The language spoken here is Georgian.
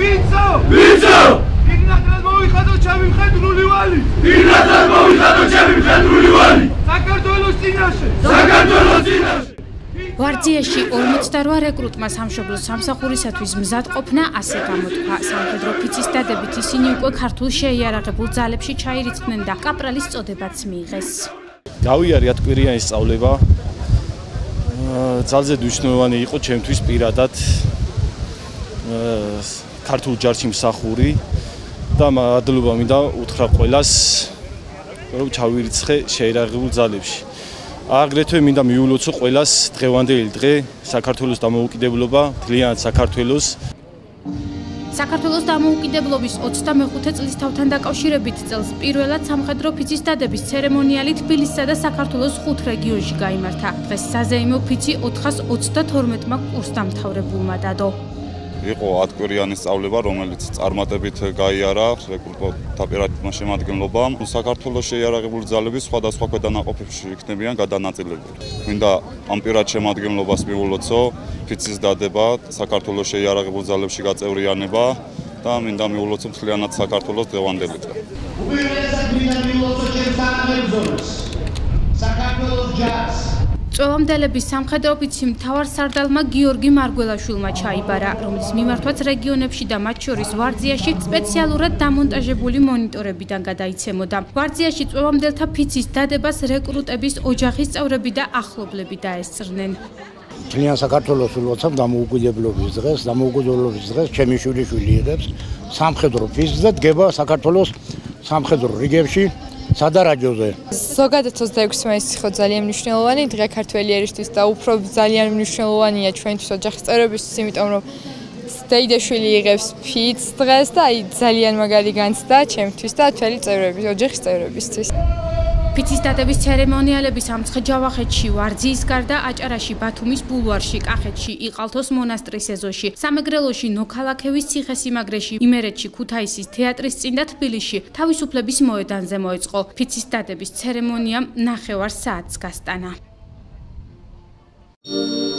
ვინცო? ვინცო? იგნატად მოიხადო ჩემი მხედრული ვალი. იგნატად მოიხადო ჩემი მხედრული ვალი. საქართველოს წინაშე. საქართველოს წინაშე. ვარძიაში 48 რეკრუტმა სამშობლოს სამსახურისათვის მზად ყოფნა ასე გამოთქვა. სამხედრო ფიცის დადებით ისინი უკვე ქართულ შეიარაღებულ ძალებში ჩაირიცხნენ და კაპრალის წოდებაც მიიღეს. გავიარეთ კვირიანი სწავლება. ძალზე მნიშვნელოვანი იყო ჩემთვის პირადად ქართულ ჯარში მსახური და მადლობა მინდა უთხრა ყველას რომ ჩავირიცხე შეიარაღებულ ძალებში. აგრეთვე მინდა მიულოცო ყველას დღევანდელი დღე საქართველოს დამოუკიდებლობა, თლიანად საქართველოს საქართველოს დამოუკიდებლობის 25 წლის თავთან დაკავშირებით წელს პირველად სამხედრო ფიცის დადების ცერემონიალი თბილისსა და საქართველოს ხუთ რეგიონში გამართა. დღეს საზეიმო ფიცი 432-მა კურსდამთავრებულმა დადო. იყო ატკვირიანი სწავლება, რომელიც წარმატებით გაიარა რეკრუტთა პირადმა შემადგენლობამ. საქართველოს შეიარაღებული ძალების სხვადასხვა ქვედანაყოფებში იქნებიან გადანაწილებული. მინდა ამ პირად შემადგენლობას მიულოცო ფიცის დადება, საქართველოს შეიარაღებულ ძალებში გაწევრიანება და მინდა მიულოცო მთლიანად საქართველოს დღევანდელი დღე. უპირველესად მინდა მიულოცო საქართველოს ჯარს წვევამდელების სამხედრო ოფიცი მთავარ სარდალმა გიორგი მარგველაშვილმა ჩაიბარა, რომლის მიმართვაც რეგიონებში და მათ შორის ვარძიაში სპეციალურად დამონტაჟებული მონიტორებიდან გადაიცემოდა. ვარძიაში წვევამდელთა ფიცის დადებას რეკრუტების ოჯახის წევრები და ახლობლები დაესწრნენ. ძალიან საქართველოს ულოცავ დამოუკიდებლობის დღეს, დამოუკიდებლობის დღეს ჩემი შვილი შვილი იღებს სამხედრო ფიცს და დგება საქართველოს სამხედრო რიგებში სადარაჯოზე. ზოგადად 26 მაისი ხო ძალიან მნიშვნელოვანი დღე ქართველი ერისთვის და უფრო ძალიან მნიშვნელოვანია ჩვენთვის ოჯახის წევრებისთვის, იმიტომ რომ დეიდაშვილი იღებს ფიც დღეს და აი ძალიან მაგარი განცდა ჩემთვის და თელი წევრების, ოჯახის წევრებისთვის. ფიცის დადების ცერემონიალები სამცხე-ჯავახეთში, ვარძიის გარდა აჭარაში, ბათუმის ბულვარში, კახეთში, იყალთოს მონასტრის ეზოში, სამეგრელოში, ნოქალაქევის ციხესიმაგრეში, იმერეთში, ქუთაისის თეატრის წინ და თბილისში თავისუფლების მოედანზე მოეწყო. ფიცის დადების ცერემონიამ ნახევარ საათს გასტანა. Thank you.